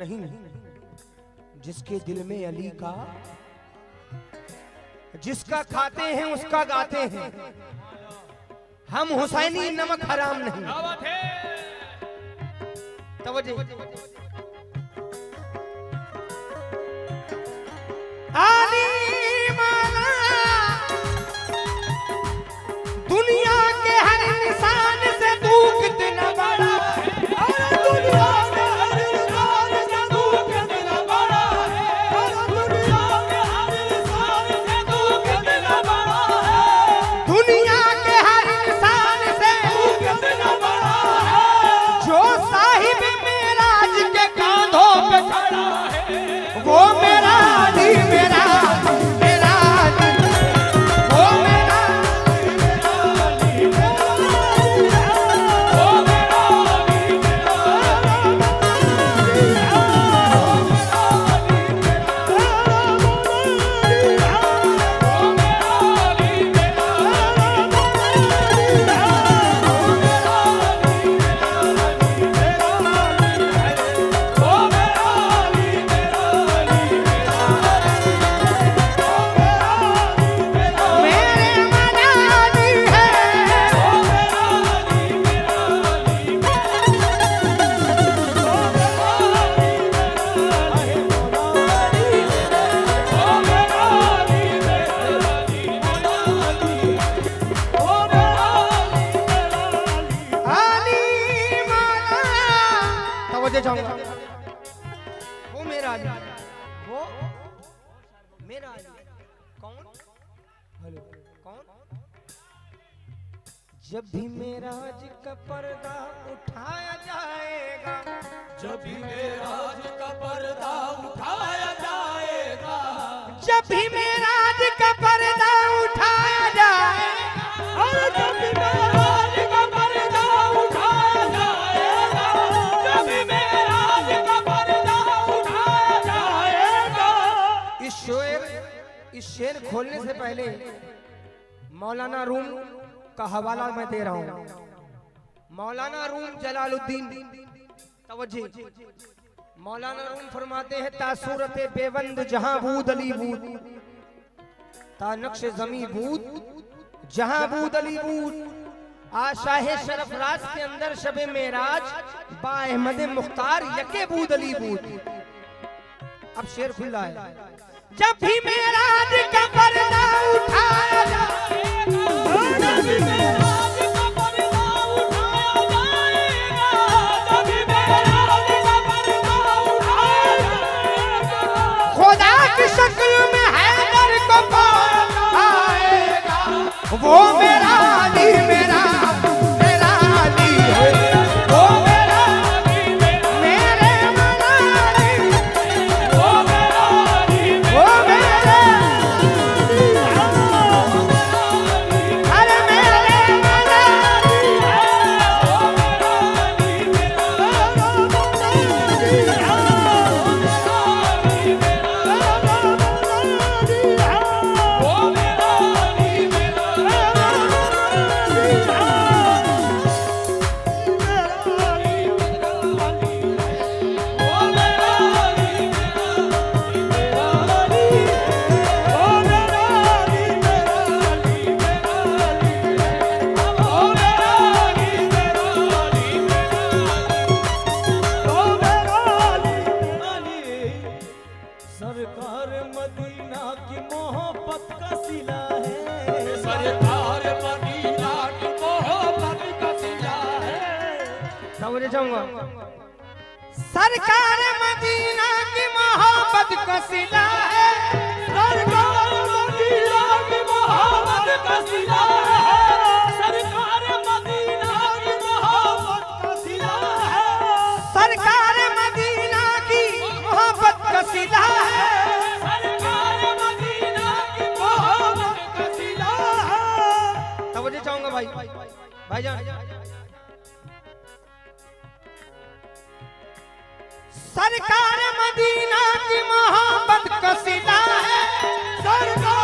नहीं जिसके दिल में अली का जिसका खाते हैं उसका गाते हैं। हम हुसैनी नमक हराम नहीं। तवजे आली खोलने से पहले मौलाना रूम का हवाला मैं दे रहा हूँ। मौलाना रूम जलालुद्दीन मौलाना रूम फरमाते हैं तासूरत बेवंद जहाँ बूद अली बूद, ता नक्श जमी बूद, जहाँ बूद अली बूद। आशाह शरफ राज के अंदर शबे मेराज, बा अहमद मुख्तार यके बूद अली बूद। अब शेर खुला है। जब भी मेरा कमर ना उठाया भाईजान। सरकार मदीना की मोहब्बत कसीदा है। सरकार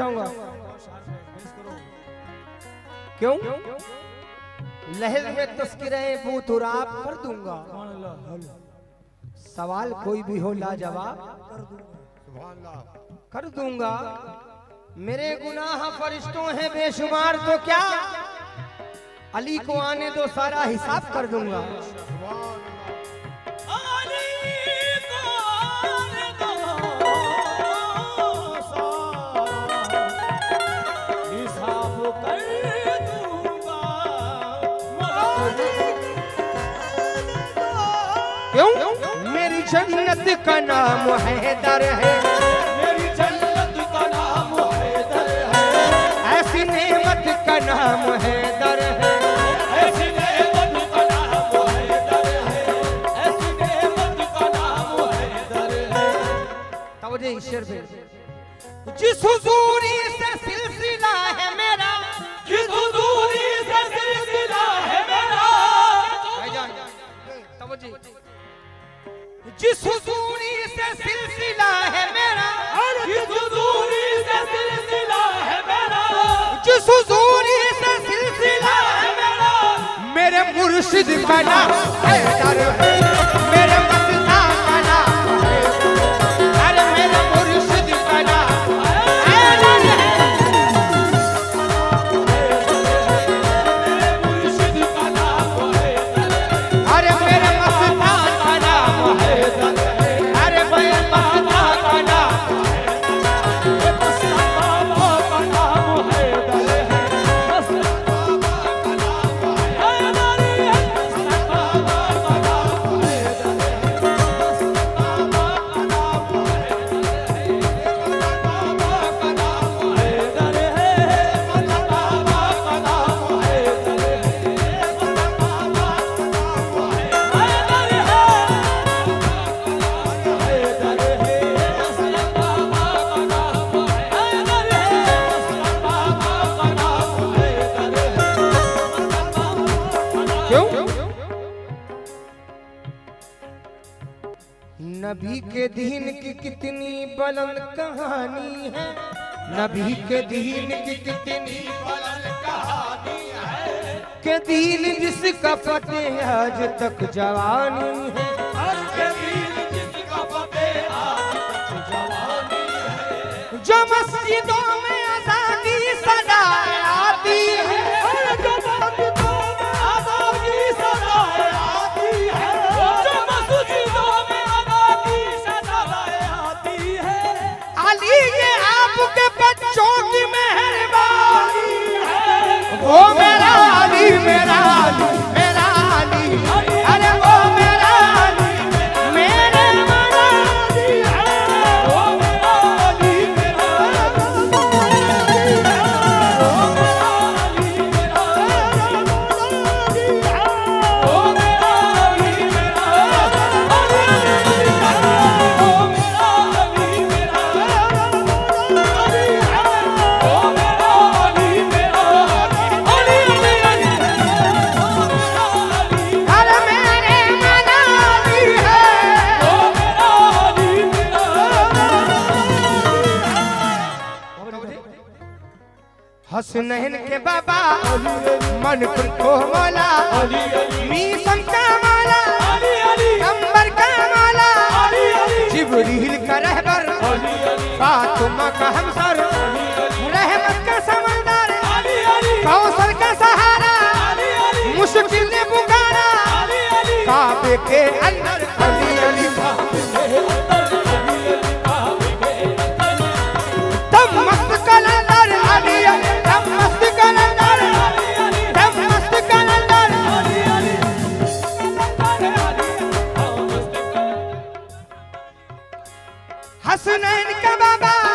चाहूँगा क्यों? लहर में तस्करें बूतुराब कर दूँगा। सवाल कोई भी हो, लाजवाब। कर दूँगा। मेरे गुनाह फरिश्तों हैं, बेशुमार तो क्या? अली को आने दो, सारा हिसाब कर दूँगा। क्यों? मेरी जन्नत का नाम हैदर है। मेरी जन्नत का नाम हैदर है। ऐसी नेमत का नाम हैदर है। ऐसी नेमत का नाम हैदर है। ऐसी नेमत का नाम हैदर है। पे। जिस हुजूरी जिस हुजूरी से सिलसिला है मेरा जिस हुजूरी से सिलसिला है मेरा जिस हुजूरी से सिलसिला है मेरा मेरे मुर्शिद का नाम है। के दीन की कितनी बलन कहानी है। नबी के दीन की कितनी बलन कहानी है। के दीन जिसका फतेह आज तक जवानी है। जो मस्जिदों में इनके बाबा। मन को मौला। मी संता माला। कंबर का माला। जिब्रील का रहबर। फातिमा का हमसर। रहमत का समंदर कौशल का सहारा। मुश्किल ने पुकारा। काबे के अंदर। हसनैन का बाबा।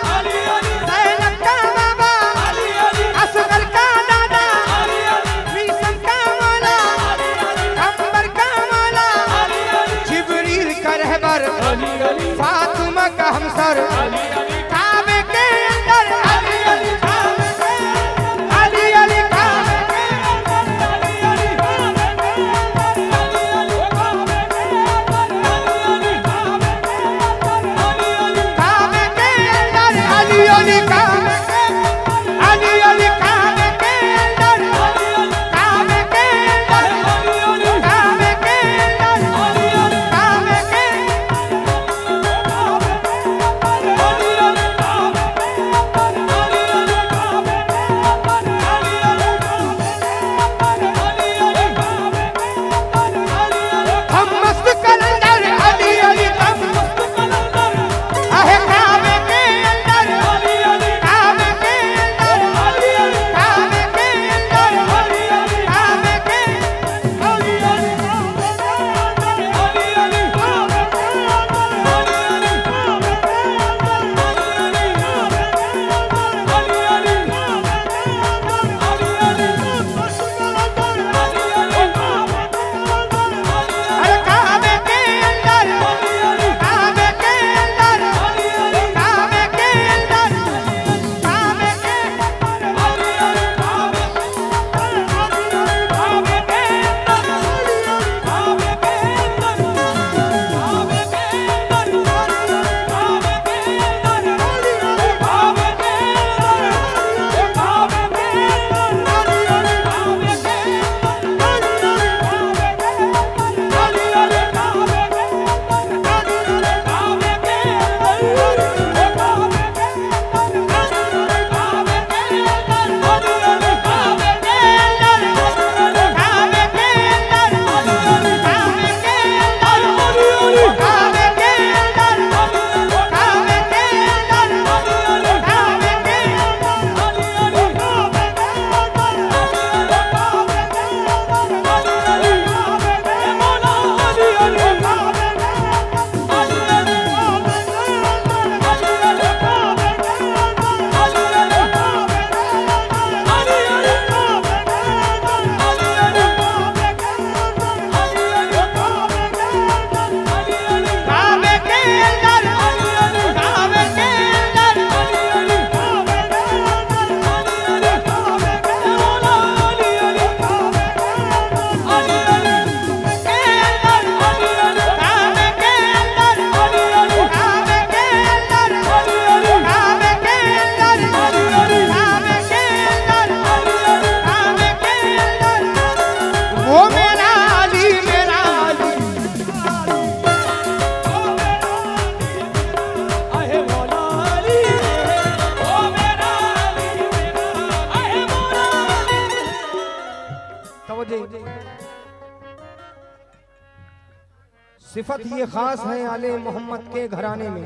सिफत ये खास है आले मोहम्मद के घराने में।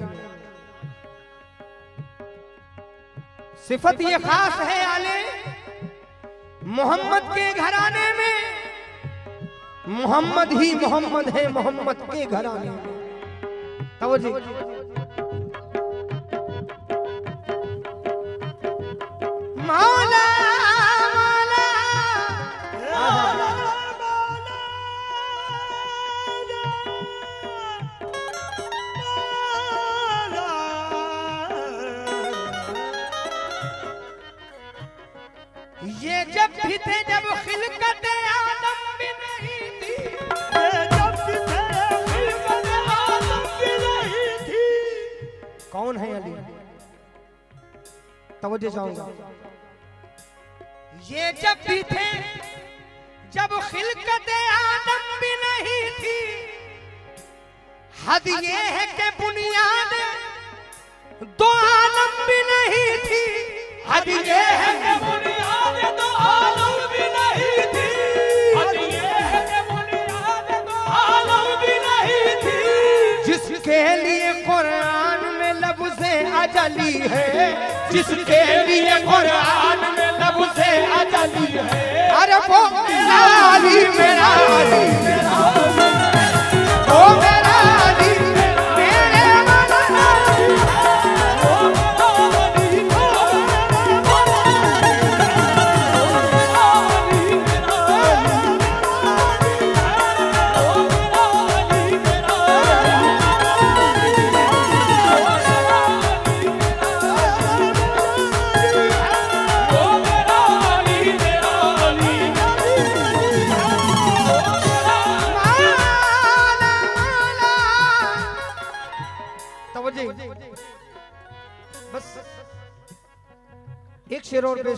सिफत ये खास है आले मोहम्मद के घराने में। मोहम्मद ही मोहम्मद है मोहम्मद के घराने में। तवज्जो मौला मौला ये जब भी थे जब खिलकत आदम भी नहीं थी। कौन है अली? तवज्जो चाहूँगा ये जब भी थे जब खिलकत आदम भी नहीं थी। हद ये है कि बुनियाद दो आलम भी नहीं आज ये है कि अजली है जिसके लिए कुरान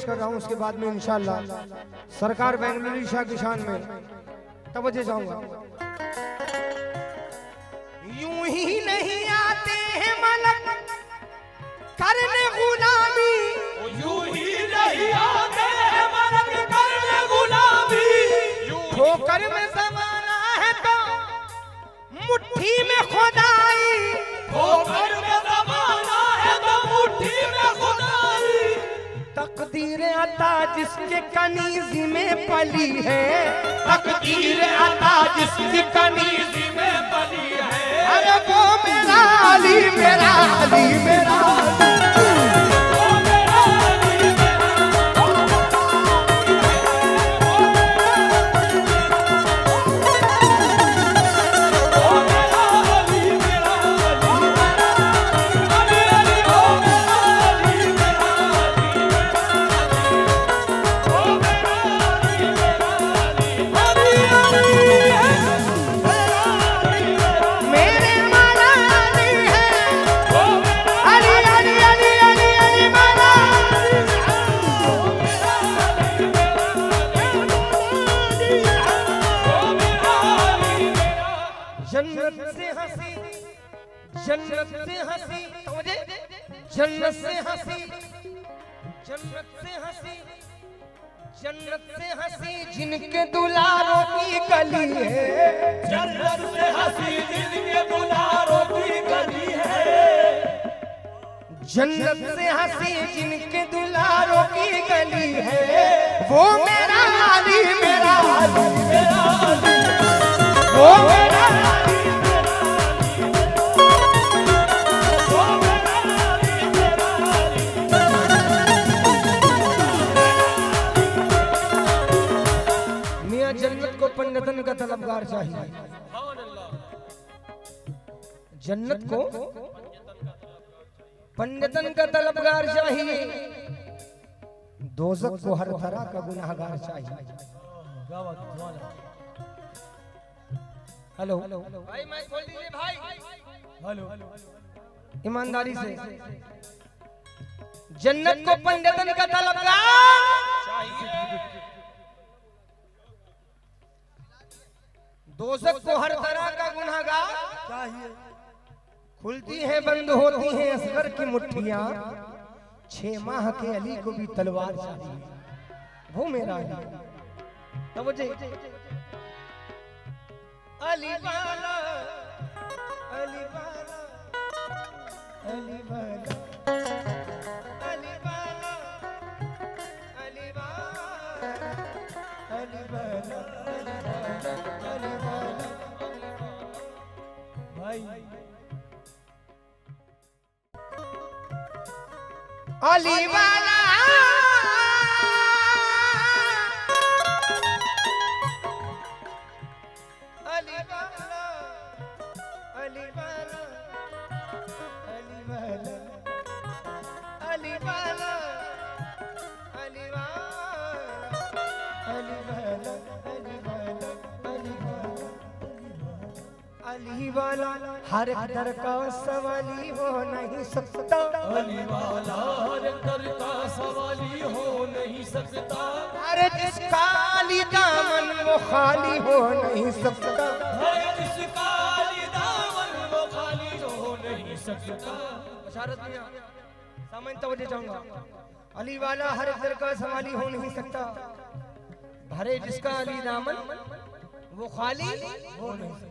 पेश कर रहा हूँ उसके बाद में इंशाल्लाह सरकार बेंगलुरु शाह की शान में तवज्जो चाहूँगा। यूँ ही नहीं आते हैं मलक करने गुलामी। यूँ ही नहीं आते हैं मलक करने गुलामी। यूँ ठोकर में जमाना है तो मुट्ठी में खुदाई। ठोकर में तकदीर अता जिसके कनीज में पली है। तकदीर अता जिसकी कनीज में पली है। अरे वो मेरा अली मेरा अली मेरा है। जन्नत से हँसी दिल के बुलारों की गली है। जन्नत से हँसी जिनके दुलारों की गली है। वो मेरा आली मेरा आली। मेरा आली वो मेरा अली जन्नत को तलबगार चाहिए। जन्नत को पंडितन का तलबगार चाहिए। दोजक को हर तरह का गुनाहगार चाहिए। हेलो। भाई मैं खोल दीजिए भाई। हेलो। ईमानदारी से। जन्नत को पंडितन का तलबगार दोजक को हर तरह का गुनाहगार चाहिए। खुलती है, बंद होती है असगर की मुट्ठियाँ छह माह के अली को भी तलवार चाहिए वो मेरा अली। तब मुझे अली वाला अली वाला अली वाला। ¡Olivada! अली वाला। हर दर का सवाली हो नहीं सकता। अली वाला हर दर का सवाली हो नहीं सकता। अरे जिसका अली दामन वो खाली हो नहीं सकता। हर जिसका अली दामन वो खाली हो नहीं सकता। बशारत मियाँ सामने तवज्जो चाहूँगा। अली वाला हर दर का सवाली हो नहीं सकता। भरे जिसका अली दामन वो खाली हो नहीं सकता।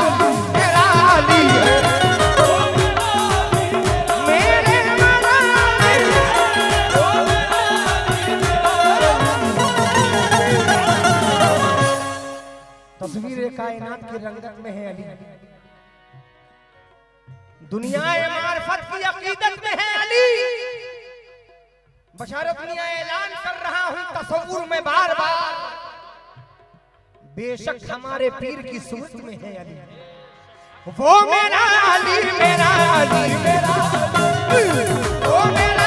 तस्वीर कायनात की रंगत में है अली। दुनिया मार्फत की अकीदत में है अली। बशारत मियाँ ऐलान कर रहा हूँ तस्वुर में बार बार बेशक हमारे पीर की सूरत में है अली। वो मेरा अली मेरा अली, मेरा वो मेरे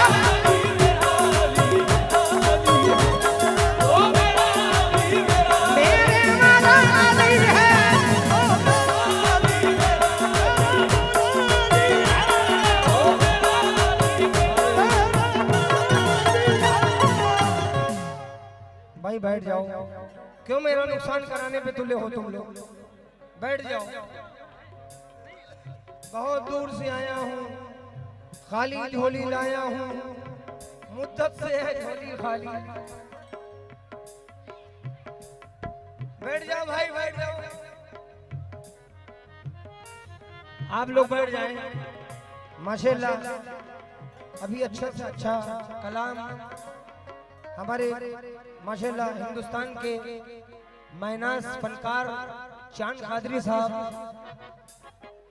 भाई बैठ जाओ। क्यों मेरा नुकसान कराने पे तुले हो तुम लोग? बैठ जाओ। बहुत दूर से आया हूँ। खाली झोली लाया हूँ। मुद्दत से है झोली खाली। बैठ जाओ भाई, बैठ जाओ। आप लोग बैठ जाएँ। माशाल्लाह। अभी अच्छा अच्छा कलाम। हमारे माशाल्लाह हिंदुस्तान के मैनास फनकार चाँद कादरी साहब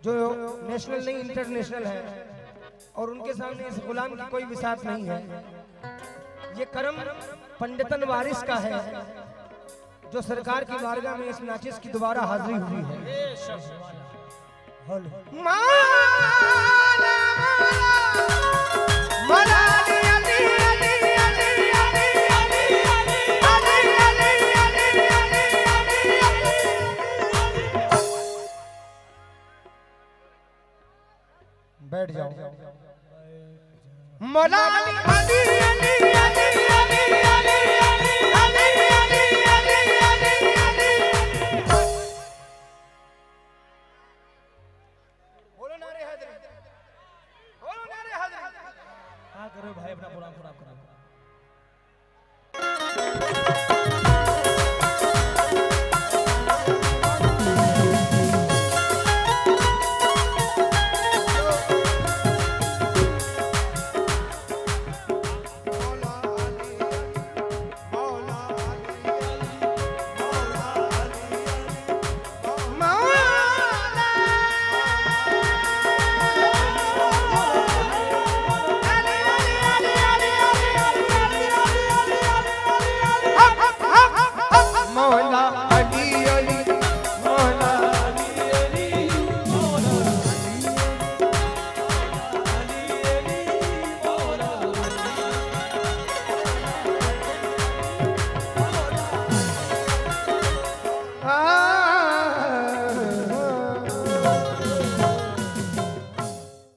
जो नेशनल नहीं इंटरनेशनल है और उनके सामने इस गुलाम की कोई विसात नहीं है। ये करम पंडितन वारिस का है जो सरकार की बारगाह में इस नाचिस की दोबारा हाजिरी हुई है। माला। माला। Ali Molani Molani